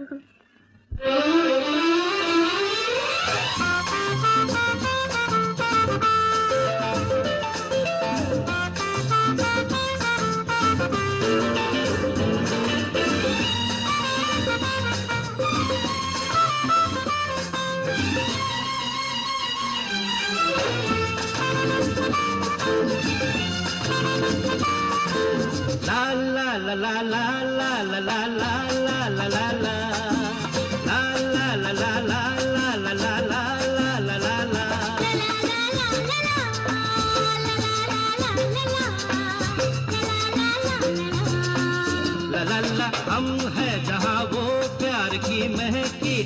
हम है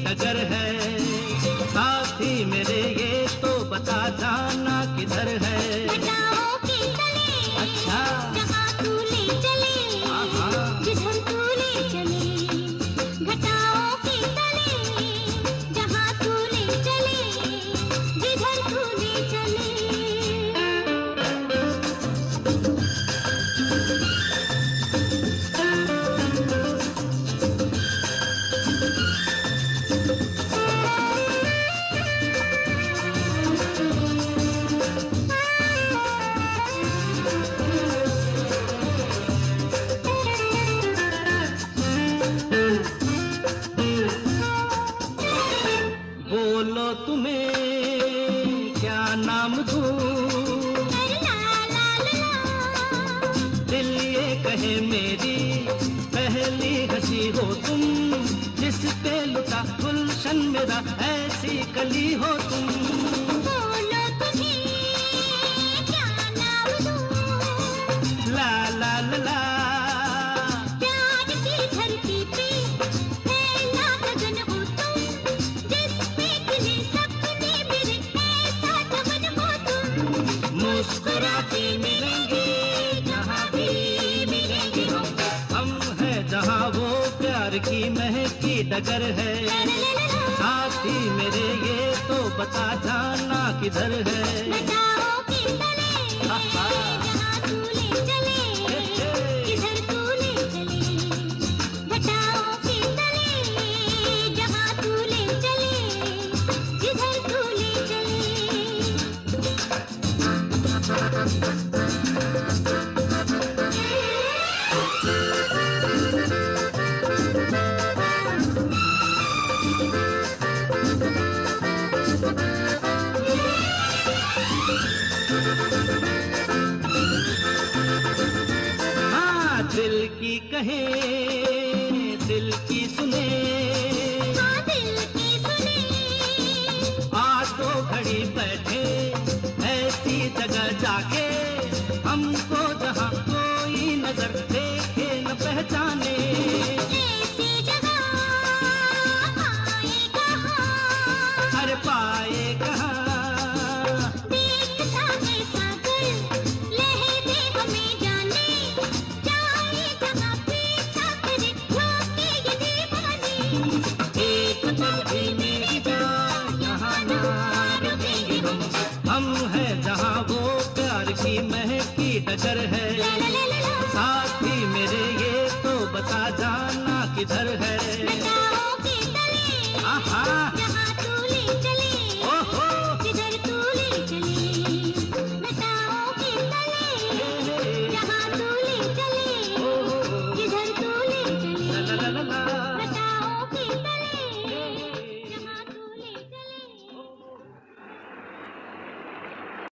डगर है साथी मेरे ये तो बता जाना किधर है बोलो तुम्हें क्या नाम दूँ? ला ला ला दिल ये कहे मेरी पहली हँसी हो तुम जिस पे लुटा गुलशन मेरा ऐसी कली हो तुम। बोलो तुम्हें क्या नाम दूँ? ला ला ला। मुस्कुराते मिलेंगे जहाँ भी मिलेंगे हम हम है जहाँ वो प्यार की महकी डगर है साथी मेरे ये तो बता जाना किधर है मैं जाओ तले आहा। जहाँ चले की कहे दिल की सुने। हाँ दिल की सुने। आज तो घड़ी बैठे। की महकी टकर है। साथी मेरे ये तो बता जाना किधर है।